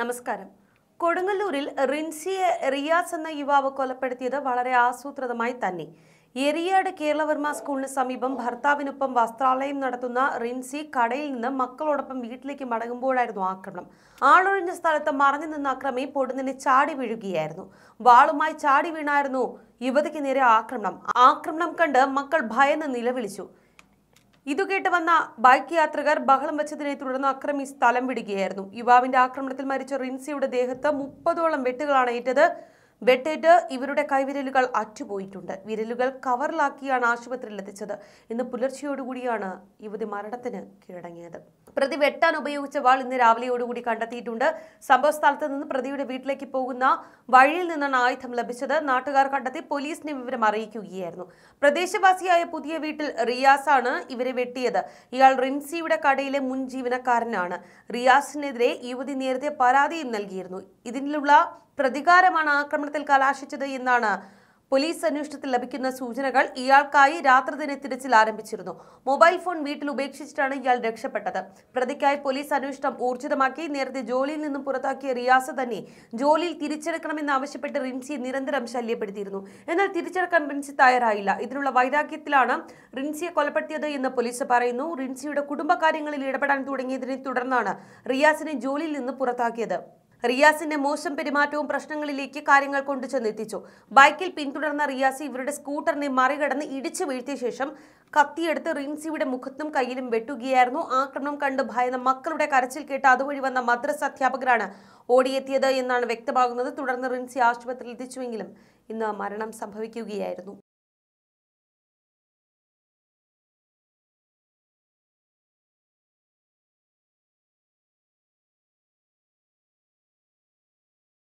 നമസ്കാരം. കൊടുങ്ങല്ലൂരിൽ റിൻസിയെ റിയാസ് എന്ന യുവാവ് കൊലപ്പെടുത്തിയത് വളരെ ആസൂത്രിതമായി തന്നെ. എറിയാട് കേരളവർമ്മ സ്കൂളിന് സമീപം ഭർത്താവിനൊപ്പം വസ്ത്രാലയം നടത്തുന്ന റിൻസി കടയിൽ നിന്ന് മക്കളോടൊപ്പം വീട്ടിലേക്ക് മടങ്ങുമ്പോഴായിരുന്നു ആക്രമണം. ആളൊഴിഞ്ഞ സ്ഥലത്ത് മറഞ്ഞു നിന്ന അക്രമി പൊടുന്നിനെ ചാടി വീഴുകയായിരുന്നു. വാളുമായി ചാടി വീണായിരുന്നു യുവതിക്ക് നേരെ ആക്രമണം. ആക്രമണം കണ്ട് മക്കൾ ഭയന്ന് നിലവിളിച്ചു. ഇതു കേട്ട് വന്ന ബൈക്ക് യാത്രികർ ബഹളം വെച്ചതിനെ തുടർന്ന് അക്രമി സ്ഥലം വിടുകയായിരുന്നു. യുവാവിന്റെ ആക്രമണത്തിൽ മരിച്ച റിൻസിയുടെ ദേഹത്ത് മുപ്പതോളം വെട്ടുകളാണ് ഏറ്റത്. വെട്ടേറ്റ് ഇവരുടെ കൈവിരലുകൾ അറ്റുപോയിട്ടുണ്ട്. വിരലുകൾ കവറിലാക്കിയാണ് ആശുപത്രിയിൽ എത്തിച്ചത് ഇന്ന് പുലർച്ചെയോടുകൂടിയാണ് യുവതി മരണത്തിന് കീഴടങ്ങിയത്. പ്രതി വെട്ടാൻ ഉപയോഗിച്ച വാൾ ഇന്ന് രാവിലെയോടുകൂടി കണ്ടെത്തിയിട്ടുണ്ട്. സംഭവ സ്ഥലത്ത് നിന്ന് പ്രതിയുടെ വീട്ടിലേക്ക് പോകുന്ന വഴിയിൽ നിന്നാണ് ആയുധം ലഭിച്ചത്. നാട്ടുകാർ കണ്ടെത്തി പോലീസിനെ വിവരം അറിയിക്കുകയായിരുന്നു. പ്രദേശവാസിയായ പുതിയ വീട്ടിൽ റിയാസാണ് ഇവരെ വെട്ടിയത്. ഇയാൾ റിൻസിയുടെ കടയിലെ മുൻ ജീവനക്കാരനാണ്. റിയാസിനെതിരെ യുവതി നേരത്തെ പരാതിയും നൽകിയിരുന്നു. ഇതിനുള്ള പ്രതികാരമാണ് ആക്രമണത്തിൽ കലാശിച്ചത് എന്നാണ് പോലീസ് അന്വേഷണത്തിൽ ലഭിക്കുന്ന സൂചനകൾ ഇയാൾക്കായി രാത്രി തന്നെ തിരച്ചിൽ ആരംഭിച്ചിരുന്നു. മൊബൈൽ ഫോൺ വീട്ടിൽ ഉപേക്ഷിച്ചിട്ടാണ് ഇയാൾ രക്ഷപ്പെട്ടത്. പ്രതിക്കായി പോലീസ് അന്വേഷണം ഊർജിതമാക്കി നേരത്തെ ജോലിയിൽ നിന്നും പുറത്താക്കിയ റിയാസ് തന്നെ ജോലിയിൽ തിരിച്ചെടുക്കണമെന്ന് ആവശ്യപ്പെട്ട് റിൻസിയെ നിരന്തരം ശല്യപ്പെടുത്തിയിരുന്നു. എന്നാൽ തിരിച്ചെടുക്കാൻ റിൻസി തയ്യാറായില്ല. ഇതിനുള്ള വൈരാഗ്യത്തിലാണ് റിൻസിയെ കൊലപ്പെടുത്തിയത് എന്ന് പോലീസ് പറയുന്നു. റിൻസിയുടെ കുടുംബകാര്യങ്ങളിൽ ഇടപെടാൻ തുടങ്ങിയതിനെ തുടർന്നാണ് റിയാസിനെ ജോലിയിൽ നിന്ന് പുറത്താക്കിയത്. റിയാസിന്റെ മോശം പെരുമാറ്റവും പ്രശ്നങ്ങളിലേക്ക് കാര്യങ്ങൾ കൊണ്ടുചെന്നെത്തിച്ചു. ബൈക്കിൽ പിന്തുടർന്ന റിയാസ് ഇവരുടെ സ്കൂട്ടറിനെ മറികടന്ന് ഇടിച്ചു വീഴ്ത്തിയ ശേഷം കത്തിയെടുത്ത് റിൻസിയുടെ മുഖത്തും കയ്യിലും വെട്ടുകയായിരുന്നു. ആക്രമണം കണ്ട് ഭയന്ന മക്കളുടെ കരച്ചിൽ കേട്ട് അതുവഴി വന്ന മദ്രസ അധ്യാപകരാണ് ഓടിയെത്തിയത് എന്നാണ് വ്യക്തമാകുന്നത്. തുടർന്ന് റിൻസി ആശുപത്രിയിൽ എത്തിച്ചുവെങ്കിലും ഇന്ന് മരണം സംഭവിക്കുകയായിരുന്നു.